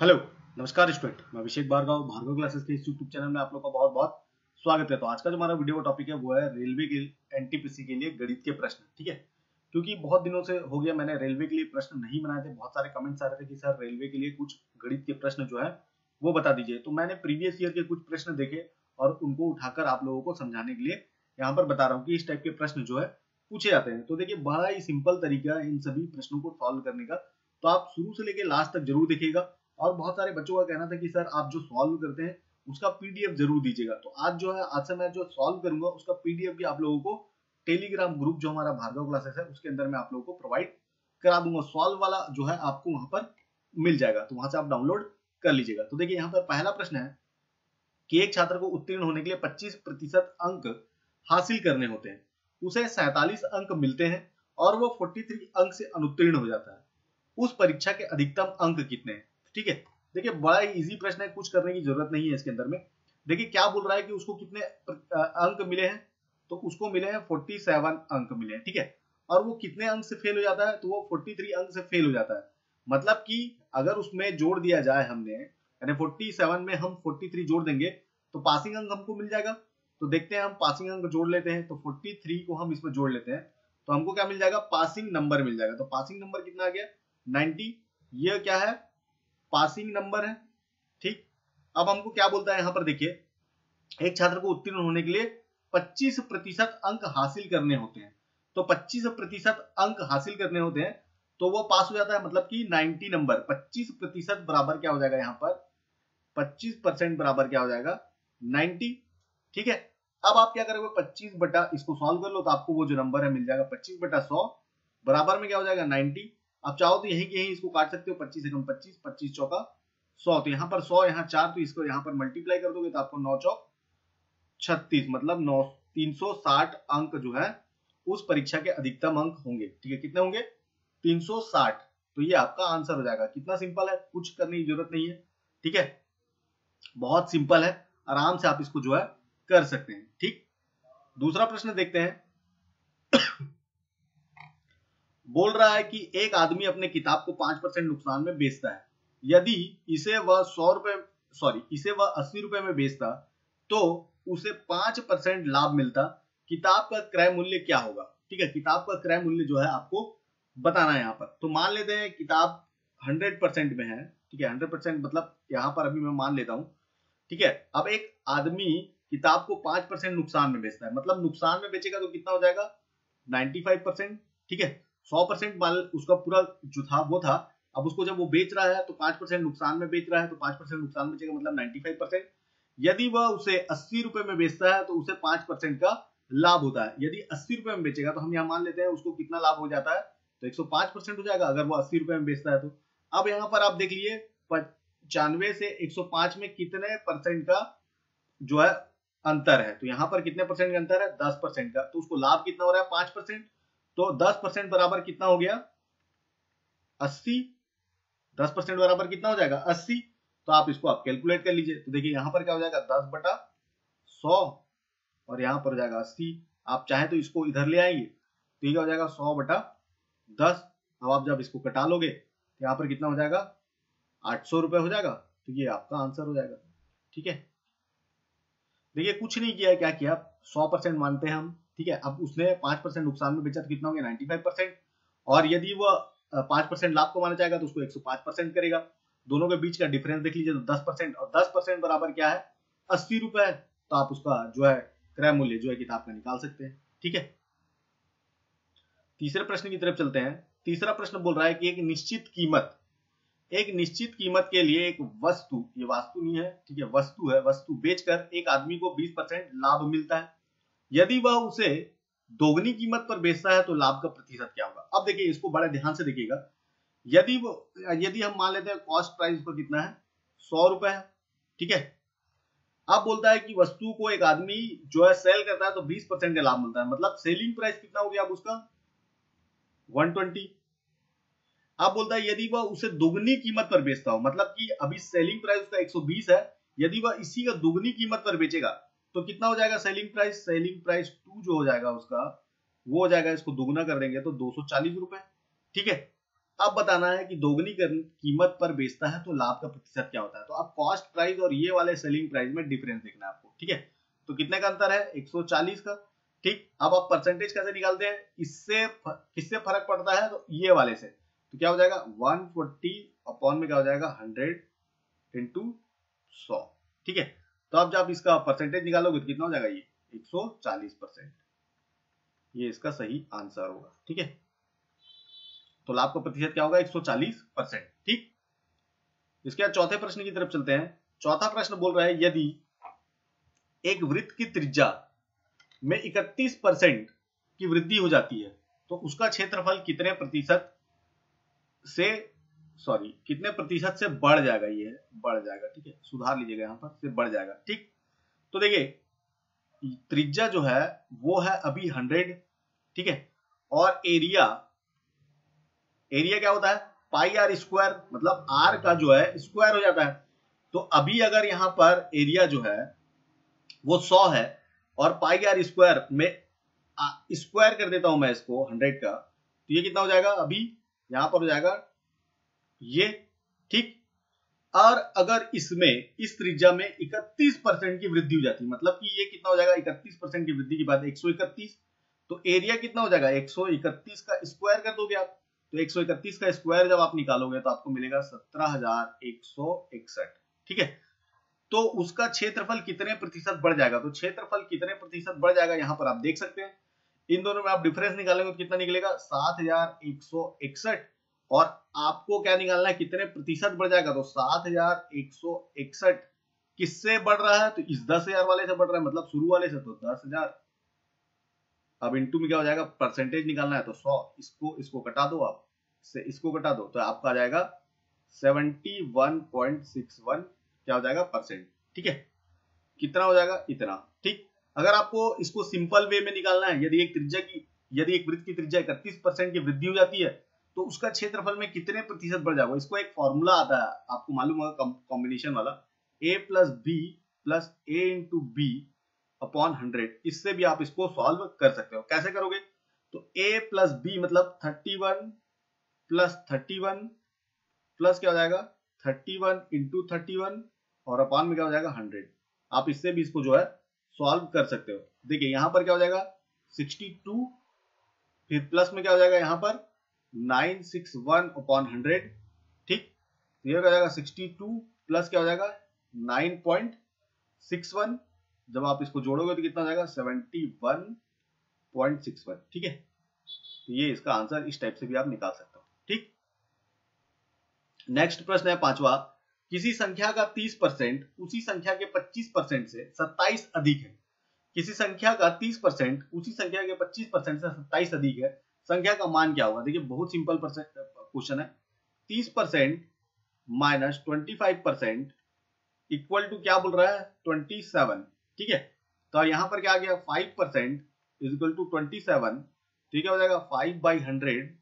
Hello, नमस्कार student. मैं अभिषेक Bhargava Bhargava classes के इस यूट्यूब चैनल में आप लोग का बहुत बहुत स्वागत है। तो आज का जो हमारा वीडियो का टॉपिक है, वो है रेलवे के एनटीपीसी के लिए गणित के प्रश्न, ठीक है? क्योंकि बहुत दिनों से हो गया, मैंने रेलवे के लिए प्रश्न नहीं बनाए थे। बहुत सारे कमेंट्स आ रहे थे कि, सर रेलवे के लिए कुछ गणित के प्रश्न जो है, वो बता दीजिए। तो मैंने प्रीवियस ईयर के कुछ प्रश्न देखे और उनको उठाकर आप लोगों को समझाने के लिए यहाँ पर बता रहा हूँ कि इस टाइप के प्रश्न जो है, पूछे जाते हैं। तो देखिए, बड़ा ही सिंपल तरीका है इन सभी प्रश्नों को सॉल्व करने का। तो आप शुरू से लेके लास्ट तक ज़रूर देखिएगा। और बहुत सारे बच्चों का कहना था कि सर, आप जो सॉल्व करते हैं, उसका पीडीएफ ज़रूर दीजिएगा। तो आज जो है, आज से मैं जो सॉल्व करूँगा, उसका पीडीएफ भी आप लोगों को टेलीग्राम ग्रुप जो हमारा भार्गव क्लासेस है, उसके अंदर मैं आप लोगों को प्रोवाइड करा दूँगा। सॉल्व वाला जो है, आपको वहाँ पर मिल जाएगा। तो वहाँ से आप डाउनलोड कर लीजिएगा। तो देखिए, यहाँ पर पहला प्रश्न है कि एक छात्र को उत्तीर्ण होने के लिए 25 प्रतिशत अंक हासिल करने होते हैं। उसे सैतालीस अंक मिलते हैं और वो 43 अंक से अनुत्तीर्ण हो जाता है। उस परीक्षा के अधिकतम अंक कितने हैं? ठीक है? देखिए, बड़ा इजी प्रश्न है, कुछ करने की ज़रूरत नहीं है इसके अंदर में। देखिए, क्या बोल रहा है कि उसको कितने अंक मिले हैं? तो उसको मिले हैं 47 अंक मिले हैं, ठीक है? और वो कितने अंक से फेल हो जाता है? तो वो 43 अंक से फेल हो जाता है। मतलब कि अगर उसमें जोड़ दिया जाए हमने, यानी 47 में हम 43 जोड़ देंगे तो पासिंग अंक हमको मिल जाएगा। तो देखते हैं हम पासिंग अंक जोड़ लेते हैं तो 43 को हम इसमें जोड़ लेते हैं। तो हमको क्या मिल जाएगा? पासिंग नंबर मिल जाएगा। तो पासिंग नंबर कितना आ गया? 90 ये क्या है? पासिंग नंबर है, ठीक? अब हमको क्या बोलता है यहाँ पर देखिए, एक छात्र को उत्तीर्ण होने के लिए 25 प्रतिशत अंक हासिल करने होते हैं। तो 25 प्रतिशत अंक हासिल करने होते हैं तो वो पास हो जाता है मतलब कि 90 नंबर 25 प्रतिशत बराबर क्या हो जाएगा यहाँ पर? 25 परसेंट बराबर क्या हो जाएगा? 90 ठीक है? अब आप क्या करोगे 25 बटा इसको सॉल्व कर लो तो आपको वो जो नंबर है मिल जाएगा 25 बटा 100 बराबर में क्या हो जाएगा? 90 आप चाहो तो यही यही इसको काट सकते हो, पच्चीस एकम पच्चीस पच्चीस चौका, सौ तो यहाँ पर सौ, यहाँ चार तो इसको यहाँ पर मल्टीप्लाई कर दोगे तो आपको नौ चौक छत्तीस मतलब नौ, तीन सौ साठ अंक जो है, उस परीक्षा के अधिकतम अंक होंगे। ठीक है, कितने होंगे? तीन सौ साठ। तो ये आपका आंसर हो जाएगा। कितना सिंपल है, कुछ करने की ज़रूरत नहीं है। ठीक है? बहुत सिंपल है, आराम से आप इसको जो है, कर सकते हैं। ठीक? दूसरा प्रश्न देखते हैं। बोल रहा है कि एक आदमी अपने किताब को पाँच परसेंट नुकसान में बेचता है। यदि इसे वह सौ रुपए सॉरी इसे वह अस्सी रुपए में बेचता तो उसे पाँच परसेंट लाभ मिलता। किताब का क्रय मूल्य क्या होगा? ठीक है, किताब का क्रय मूल्य जो है आपको बताना है यहाँ पर। तो मान लेते हैं किताब हंड्रेड परसेंट में है, ठीक है, हंड्रेड परसेंट मतलब यहाँ पर अभी मैं मान लेता हूँ, ठीक है, अब एक आदमी किताब को पाँच परसेंट नुकसान में बेचता है। मतलब नुकसान में बेचेगा तो कितना हो जाएगा? नाइन्टी फाइव परसेंट, ठीक है सौ परसेंट माल उसका पूरा जो था, वो था। अब उसको जब वो बेच रहा है तो पाँच परसेंट नुकसान में बेच रहा है तो पाँच परसेंट नुकसान बेचेगा मतलब नाइन्टी फाइव परसेंट। यदि वह उसे अस्सी रुपए में बेचता है तो उसे पाँच परसेंट का लाभ होता है। यदि अस्सी रुपए में बेचेगा तो हम यहाँ मान लेते हैं उसको कितना लाभ हो जाता है तो एक सौ पाँच परसेंट हो जाएगा, अगर वो अस्सी रुपए में बेचता है तो। अब यहाँ पर आप देख लीजिए, पचानवे से एक सौ पाँच में कितने परसेंट का जो है अंतर है? तो यहाँ पर कितने परसेंट का अंतर है? दस परसेंट का। तो उसको लाभ कितना हो रहा है? पाँच परसेंट। तो 10 परसेंट बराबर कितना हो गया? 80 10 परसेंट बराबर कितना हो जाएगा? 80 तो आप इसको आप कैलकुलेट कर लीजिए। तो देखिए, यहाँ पर क्या हो जाएगा? 10 बटा 100 और यहाँ पर हो जाएगा 80 आप चाहे तो इसको इधर ले आएँगे तो ये क्या हो जाएगा? 100 बटा 10 अब आप जब इसको कटा लोगे तो यहाँ पर कितना हो जाएगा? 800 रुपए हो जाएगा। तो ये आपका आंसर हो जाएगा। ठीक है? देखिए, कुछ नहीं किया क्या किया? सौ परसेंट मानते हैं हम। ठीक है, अब उसने पाँच परसेंट नुकसान में बेचा तो कितना हो गया? Ninety five percent. और यदि वह पाँच परसेंट लाभ को माना जाएगा तो उसको एक सौ पाँच परसेंट करेगा। दोनों के बीच का डिफरेंस देख लीजिए तो दस परसेंट। और दस परसेंट बराबर क्या है? अस्सी रुपए तो आप उसका जो है, क्रय मूल्य जो है किताब का निकाल सकते हैं। ठीक है? तीसरे प्रश्न की तरफ़ चलते हैं। तीसरा प्रश्न बोल रहा है कि एक निश्चित कीमत, एक निश्चित कीमत के लिए एक वस्तु, ये वास्तु नहीं है, ठीक है, वस्तु है, वस्तु बेचकर एक आदमी को 20 परसेंट लाभ मिलता है। यदि वह उसे दोगुनी कीमत पर बेचता है तो लाभ का प्रतिशत क्या होगा? अब देखिए, इसको बड़े ध्यान से देखिएगा। यदि वो, यदि हम मान लेते हैं कॉस्ट प्राइस पर कितना है? सौ रुपए है, ठीक है? अब बोलता है कि वस्तु को एक आदमी जो है सेल करता है तो बीस परसेंट का लाभ मिलता है। मतलब सेलिंग प्राइस कितना हो गया अब उसका? वन ट्वेंटी अब बोलता है, यदि वह उसे दुगनी कीमत पर बेचता हो मतलब कि अभी सेलिंग प्राइस उसका 120 है, यदि वह इसी का दुगनी कीमत पर बेचेगा तो कितना हो जाएगा selling price selling price two जो हो जाएगा उसका, वो हो जाएगा, इसको दोगुना कर देंगे तो दो सौ चालीस रुपए। ठीक है? अब बताना है कि दोगुनी कीमत पर बेचता है तो लाभ का प्रतिशत क्या होता है? तो अब कॉस्ट प्राइस और ये वाले सेलिंग प्राइस में डिफरेंस देखना है आपको। ठीक है? तो कितने का अंतर है? 140 का। ठीक? अब आप परसेंटेज कैसे निकालते हैं? इससे किससे फ़र्क पड़ता है? तो ये वाले से। तो क्या हो जाएगा? 140 अपॉन में क्या हो जाएगा? 100 इंटू सौ। ठीक है? तो अब जब इसका परसेंटेज निकालोगे तो कितना हो जाएगा ये? 140 परसेंट ये इसका सही आंसर होगा, ठीक है? तो लाभ का प्रतिशत क्या होगा? 140 परसेंट ठीक? इसके बाद चौथे प्रश्न की तरफ़ चलते हैं। चौथा प्रश्न बोल रहा है, यदि एक वृत्त की त्रिज्या में 31 परसेंट की वृद्धि हो जाती है तो उसका क्षेत्रफल कितने प्रतिशत से सॉरी कितने प्रतिशत से बढ़ जाएगा ये? बढ़ जाएगा, ठीक है? सुधार लीजिएगा यहाँ पर से बढ़ जाएगा, ठीक? तो देखिए, त्रिज्या जो है, वो है अभी हंड्रेड ठीक है? और एरिया एरिया क्या होता है? पाई आर स्क्वायर मतलब आर का जो है स्क्वायर हो जाता है। तो अभी अगर यहाँ पर एरिया जो है, वो सौ है, और पाई आर स्क्वायर में स्क्वायर कर देता हूँ मैं इसको हंड्रेड का तो ये कितना हो जाएगा? अभी यहाँ पर हो जाएगा ये ठीक? और अगर इसमें, इस त्रिज्या में 31 परसेंट की वृद्धि हो जाती है मतलब कि ये कितना हो जाएगा? 31 परसेंट की वृद्धि की बात 131 तो एरिया कितना हो जाएगा? 131 का स्क्वायर कर दोगे आप। तो 131 का स्क्वायर जब आप निकालोगे तो आपको मिलेगा 17161 ठीक है? तो उसका क्षेत्रफल कितने प्रतिशत बढ़ जाएगा? तो क्षेत्रफल कितने प्रतिशत बढ़ जाएगा यहाँ पर आप देख सकते हैं। इन दोनों में आप डिफरेंस निकालेंगे तो कितना निकलेगा? सात हज़ार एक सौ इकसठ। और आपको क्या निकालना है? कितने प्रतिशत बढ़ जाएगा? तो सात हज़ार एक सौ इकसठ। किससे बढ़ रहा है? तो इस दस हज़ार वाले से बढ़ रहा है मतलब शुरू वाले से तो दस हज़ार। अब इंटू में क्या हो जाएगा? परसेंटेज निकालना है तो सौ। इसको इसको कटा दो आप। से, इसको कटा दो तो आपका आ जाएगा seventy one point six one क्या हो जाएगा? परसेंट ठीक है? कितना हो जाएगा? इतना। ठीक? अगर आपको इसको सिंपल वे में निकालना है, यदि एक त्रिज्या की, यदि एक वृत्त की त्रिज्या इकतीस परसेंट की वृद्धि हो जाती है तो उसका क्षेत्रफल में कितने प्रतिशत बढ़ जाएगा? इसको एक फॉर्मूला आता है। आपको मालूम होगा कॉम्बिनेशन वाला। A plus B plus A into B upon hundred इससे भी आप इसको सॉल्व कर सकते हो। कैसे करोगे? तो ए प्लस बी मतलब thirty one plus thirty one plus क्या हो जाएगा? Thirty one into thirty one और अपॉन में क्या हो जाएगा? हंड्रेड आप इससे भी इसको जो है सॉल्व कर सकते हो। देखिए, यहाँ पर क्या हो जाएगा? सिक्सटी टू फिर प्लस में क्या हो जाएगा? यहाँ पर nine six one upon hundred ठीक? तो हो जाएगा सिक्सटी टू प्लस क्या हो जाएगा? नाइन पॉइंट सिक्स वन जब आप इसको जोड़ोगे तो कितना जाएगा? Seventy one point six one ठीक है? तो ये इसका आंसर इस टाइप से भी आप निकाल सकते हो, ठीक? नेक्स्ट प्रश्न है पांचवा। किसी संख्या का 30 परसेंट, उसी संख्या के 25 परसेंट से 27 अधिक है। किसी संख्या का 30 परसेंट, उसी संख्या के 25 परसेंट से 27 अधिक है। संख्या का मान क्या होगा? देखिए, बहुत सिंपल क्वेश्चन है। 30 percent minus twenty percent equal to क्या बोल रहा है? 27 ठीक है? तो यहाँ पर क्या आ गया? 5 percent is equal to twenty ठीक है, हो जाएगा 5 by hundred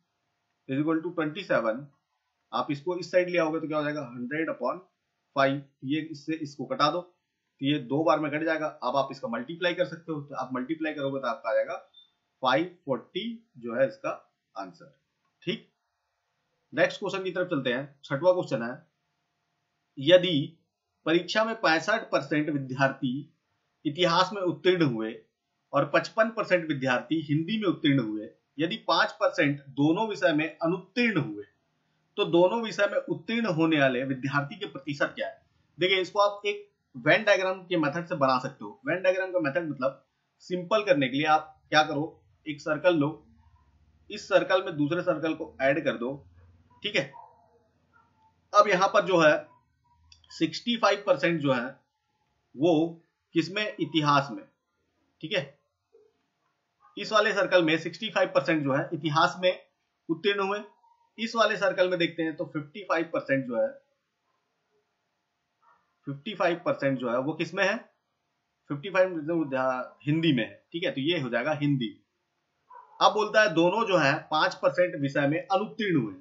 is equal to twenty आप इसको इस साइड ले आओगे तो क्या हो जाएगा? हंड्रेड अपॉन फाइव ये इससे इसको कटा दो। तो ये दो बार में कट जाएगा। अब आप इसका मल्टीप्लाई कर सकते हो। तो आप मल्टीप्लाई करोगे तो आपका आ जाएगा फाइव फोर्टी जो है इसका आंसर। ठीक? नेक्स्ट क्वेश्चन की तरफ़ चलते हैं। छठवा क्वेश्चन है। यदि परीक्षा में पैंसठ परसेंट विद्यार्थी इतिहास में उत्तीर्ण हुए और 55 परसेंट विद्यार्थी हिंदी में उत्तीर्ण हुए, यदि 5 परसेंट दोनों विषय में अनुत्तीर्ण हुए तो दोनों विषय में उत्तीर्ण होने वाले विद्यार्थी के प्रतिशत क्या है? देखिए, इसको आप एक वेन डायग्राम के मेथड से बना सकते हो। वेन डायग्राम का मेथड मतलब सिंपल करने के लिए आप क्या करो? एक सर्कल लो, इस सर्कल में दूसरे सर्कल को ऐड कर दो, ठीक है? अब यहाँ पर जो है 65 परसेंट जो है, वो किसमें? इतिहास में, ठीक है? इस वाले सर्कल में 65 परसेंट जो है, इतिहास में उत्तीर्ण हुए। इस वाले सर्कल में देखते हैं तो 55 परसेंट जो है 55 परसेंट जो है, वो किसमें है? 55 हिंदी में है, ठीक है? तो ये हो जाएगा हिंदी। अब बोलता है दोनों जो है, पाँच परसेंट विषय में अनुत्तीर्ण हुए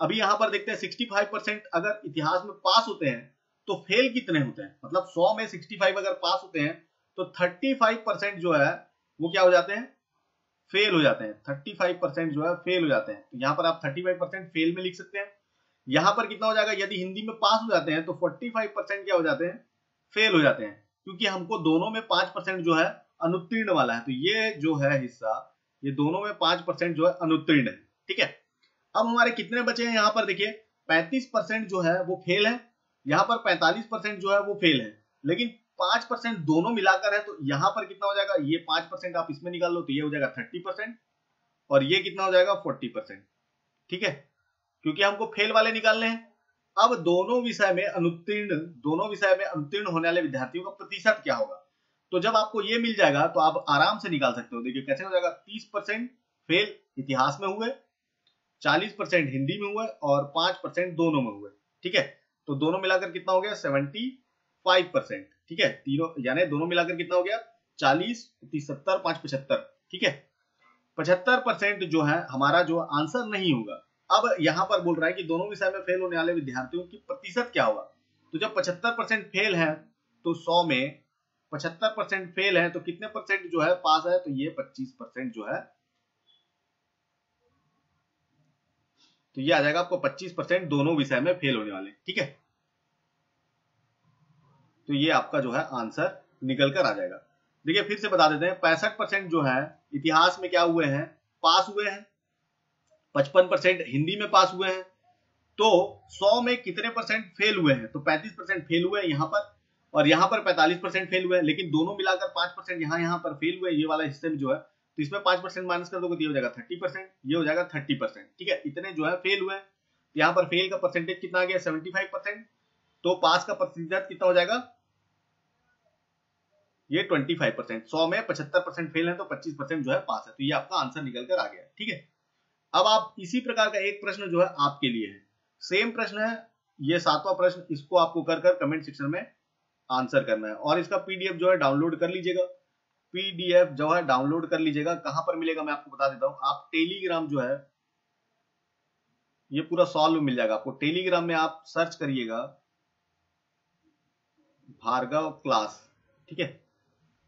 अभी यहाँ पर देखते हैं 65 परसेंट अगर इतिहास में पास होते हैं तो फेल कितने होते हैं? मतलब 100 में 65 अगर पास होते हैं तो 35 परसेंट जो है, वो क्या हो जाते हैं? फेल हो जाते हैं। थर्टी फाइव परसेंट जो है, फेल हो जाते हैं। तो यहाँ पर आप थर्टी फाइव परसेंट फेल में लिख सकते हैं। यहाँ पर कितना हो जाएगा? यदि हिंदी में पास हो जाते हैं तो फोर्टी फाइव परसेंट क्या हो जाते हैं? फेल हो जाते हैं। क्योंकि हमको दोनों में पाँच परसेंट जो है, अनुत्तीर्ण वाला है। तो ये जो है हिस्सा ये दोनों में पाँच परसेंट जो है अनुत्तीर्ण है, ठीक है? अब हमारे कितने बचे हैं यहाँ पर देखिए, पैंतीस परसेंट जो है वो फेल है, यहाँ पर पैंतालीस परसेंट जो है वो फेल है, लेकिन पाँच परसेंट दोनों मिलाकर है तो यहाँ पर कितना हो जाएगा? ये पाँच परसेंट आप इसमें निकाल लो तो ये हो जाएगा थर्टी परसेंट और ये कितना हो जाएगा? फोर्टी परसेंट, ठीक है? क्योंकि हमको फेल वाले निकालने हैं। अब दोनों विषय में अनुत्तीर्ण, दोनों विषय में अनुत्तीर्ण होने वाले विद्यार्थियों का प्रतिशत क्या होगा? तो जब आपको ये मिल जाएगा तो आप आराम से निकाल सकते हो। देखिए, कैसे हो जाएगा? तीस परसेंट फेल इतिहास में हुए, चालीस परसेंट हिंदी में हुए और पाँच परसेंट दोनों में हुए। ठीक है? तो दोनों मिलाकर कितना हो गया? Seventy five percent. ठीक है? तीनों, यानी दोनों मिलाकर कितना हो गया? चालीस सत्तर, पाँच पचहत्तर। ठीक है? पचहत्तर परसेंट जो है, हमारा जो आंसर नहीं होगा। अब यहाँ पर बोल रहा है कि दोनों विषय में फेल होने वाले विद्यार्थियों की प्रतिशत क्या होगा? तो जब पचहत्तर परसेंट फेल है तो सौ में पचहत्तर परसेंट फेल है तो कितने परसेंट जो है पास है तो ये पच्चीस परसेंट जो है। तो ये आ जाएगा आपको पच्चीस परसेंट दोनों विषय में फेल होने वाले, ठीक है? तो ये आपका जो है आंसर निकल कर आ जाएगा। देखिए, फिर से बता देते हैं, पैंसठ परसेंट जो है, इतिहास में क्या हुए हैं? पास हुए हैं। पचपन परसेंट हिंदी में पास हुए हैं। तो 100 में कितने परसेंट फेल हुए हैं? तो 35 परसेंट फेल हुए हैं यहाँ पर। और यहाँ पर 45 परसेंट फेल हुए लेकिन दोनों मिलाकर 5 परसेंट यहाँ यहाँ पर फेल हुए ये वाला हिस्से जो है तो इसमें 5 परसेंट माइनस कर दोगे तो ये हो जाएगा 30 परसेंट, ये हो जाएगा 30 परसेंट, ठीक है? इतने जो है फेल हुए यहाँ पर फेल का परसेंटेज कितना आ गया? 75 परसेंट तो पास का प्रतिशत कितना हो जाएगा? ये 25 परसेंट, सौ में पचहत्तर परसेंट फेल है तो 25 परसेंट जो है पास है तो ये आपका आंसर निकल कर आ गया, ठीक है? अब आप इसी प्रकार का एक प्रश्न जो है आपके लिए है। सेम प्रश्न है, ये सातवां प्रश्न, इसको आपको कर कर कमेंट सेक्शन में आंसर करना है। और इसका पीडीएफ जो है, डाउनलोड कर लीजिएगा। पीडीएफ जो है, डाउनलोड कर लीजिएगा। कहाँ पर मिलेगा, मैं आपको बता देता हूँ। आप टेलीग्राम जो है, ये पूरा सॉल्व मिल जाएगा आपको। टेलीग्राम में आप सर्च करिएगा, भार्गव क्लास, ठीक है?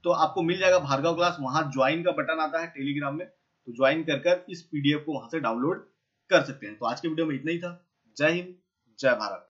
तो आपको मिल जाएगा भार्गव क्लास। वहाँ ज्वाइन का बटन आता है टेलीग्राम में। तो ज्वाइन कर कर इस पीडीएफ को वहाँ से डाउनलोड कर सकते हैं। तो आज के वीडियो में इतना ही था। जय हिंद, जय भारत।